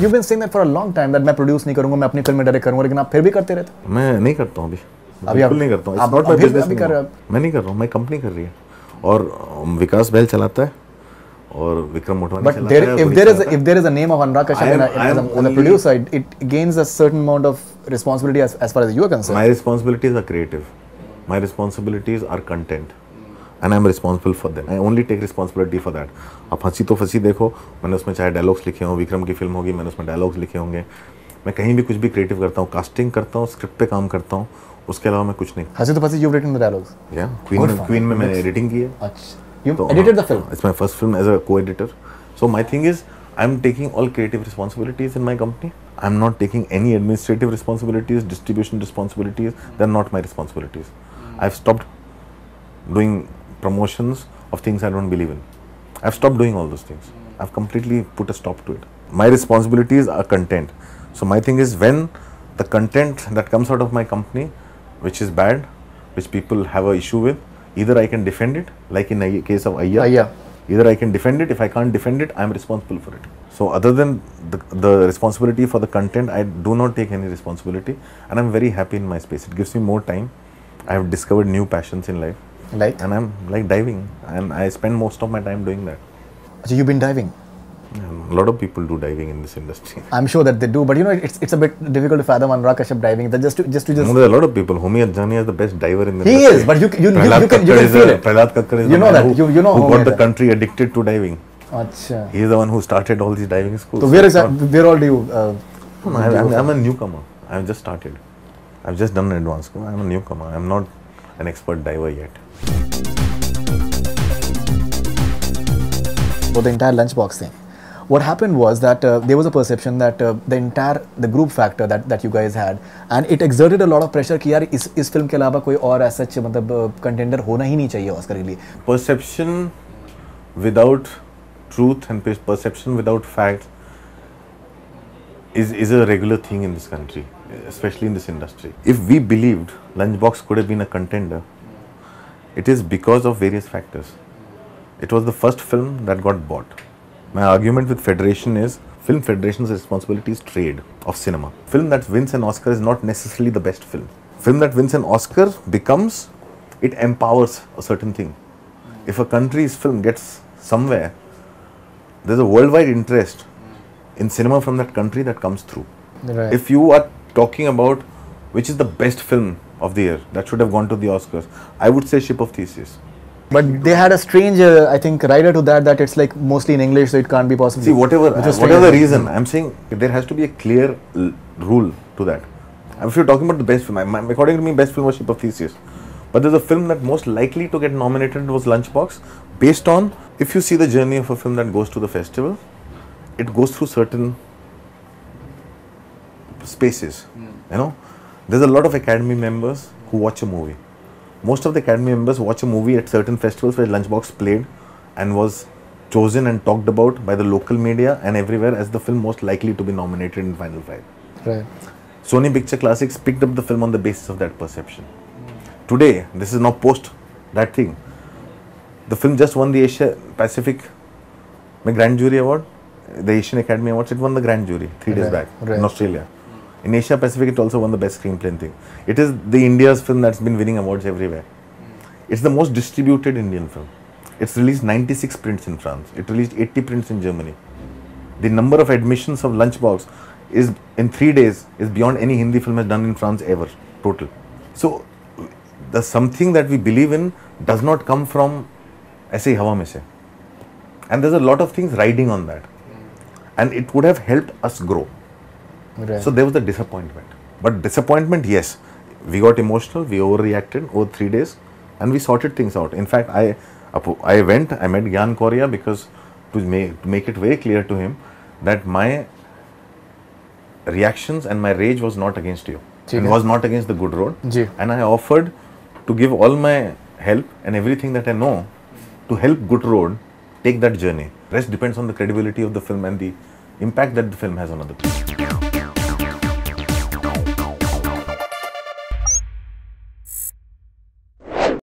You been saying that for a long time that मैं produce नहीं करूँगा मैं अपनी फ़िल्म में डायरेक्ट करूँगा लेकिन आप फिर भी करते रहते मैं नहीं करता हूँ अभी अभी बिल्कुल आप- नहीं करता हूँ कर रहे हो anymore. मैं नहीं कर रहा हूँ मैं कंपनी कर रही है और विकास बैल चलाता है और विक्रम मोटवानी But चलाता there, है if पुरी there is चलाता a, if there is a name of Anurag Kashyap I am- in a, I as, am a, as a only- producer, it, it gains a certain amount of responsibility as, as far as you are concerned. My responsibilities are creative. My responsibilities are content. And I am responsible for them I only take responsibility for that आप हँसी तो फंसी देखो। मैंने उसमें चाहे dialogues लिखे हों विक्रम की film होगी मैंने उसमें डायलॉग्स लिखे होंगे। मैं कहीं भी कुछ भी क्रिएटिव करता हूँ कास्टिंग करता हूँ स्क्रिप्ट पे काम करता हूँ उसके अलावा मैं कुछ नहीं Hasee Toh Phasee you written the dialogues या क्वीन क्वीन में मैंने एडिटिंग की है। अच्छा। You edited the film it's my first film as a co editor so my thing is I am taking all creative responsibilities in my company I am not taking any administrative responsibilities distribution responsibilities they are not my responsibilities I have stopped doing promotions of things I don't believe in. I've stopped doing all those things. I've completely put a stop to it. My responsibilities are content. So my thing is when the content that comes out of my company, which is bad, which people have a issue with, either I can defend it, like in the case of Aiyyaa. Aiyyaa. Either I can defend it. If I can't defend it, I'm responsible for it. So other than the, the responsibility for the content, I do not take any responsibility, and I'm very happy in my space. It gives me more time. I have discovered new passions in life, Like, and I'm like diving, and I spend most of my time doing that. Achha, you've been diving. And a lot of people do diving in this industry. I'm sure that they do, but you know, it's, it's a bit difficult to fathom Anurag Kashyap diving. That just to, just to just. No, there are a lot of people. Homi Adajania is the best diver in the He industry. is, but you you, you, you can you can feel a- it. Prahlad Kakar is You know that. who, You- you know who Homi got the country addicted to diving. Achha. He is the one who started all these diving schools. So So where it's exactly? Where all do you? Uh, No, I, I'm, I'm a newcomer. I've just started. I've just done an advanced. I'm a newcomer. I'm not an expert diver yet. for the entire lunchbox thing. What happened was that uh, there was a perception that uh, the entire the group factor that that you guys had, and it exerted a lot of pressure कि यार इस इस film के अलावा कोई और ऐसा मतलब कंटेंडर होना ही नहीं चाहिए ऑस्कर के लिए Perception without truth and per- perception without fact is, is a regular thing in this country, especially in this industry. If we believed Lunchbox could have been a contender, it is because of various factors. It was the first film that got bought. My argument with Federation is Film Federation's responsibility is trade of cinema. Film that wins an Oscar is not necessarily the best film. Film that wins an Oscar becomes, it empowers a certain thing. If a country's film gets somewhere, there's a worldwide interest in cinema from that country that comes through. Right. If you are talking about which is the best film of the year that should have gone to the Oscars, I would say Ship of Theseus. but they had a strange uh, I think rider to that that it's like mostly in English so it can't be possible See, whatever, whatever the reason, I'm saying there has to be a clear l- rule to that. If you're talking about the best film, I- my- according to me, best film was Ship of Theseus. But there's a film that most likely to get nominated was Lunchbox, based on if you see the journey of a film that goes to the festival, it goes through certain spaces. Hmm. You know, there's a lot of Academy members who watch a movie. Most of the Academy members watch a movie at certain festivals where Lunchbox played and was chosen and talked about by the local media and everywhere as the film most likely to be nominated in Final Five. right Sony Picture Classics picked up the film on the basis of that perception. Hmm. Today, this is now post that thing. The film just won the Asia Pacific Grand Jury Award, the Asian Academy Awards. It won the Grand Jury three days back right. in Australia. In Asia Pacific, it also won the best screenplay and thing. It is the India's film that's been winning awards everywhere. It's the most distributed Indian film. It's released 96 prints in France. It released 80 prints in Germany. The number of admissions of Lunchbox is in three days is beyond any Hindi film has done in France ever total. So the something that we believe in does not come from ऐसे ही हवा में से. And there's a lot of things riding on that. And it would have helped us grow. Right. So there was the disappointment. But disappointment, yes, we got emotional, we overreacted over three days, and we sorted things out. In fact, I I went, I met Gyan Correa because to make, to make it very clear to him that my reactions and my rage was not against you and was not against the good road. And I offered to give all my help and everything that I know to help Good Road take that journey. Rest depends on the credibility of the film and the impact that the film has on other people.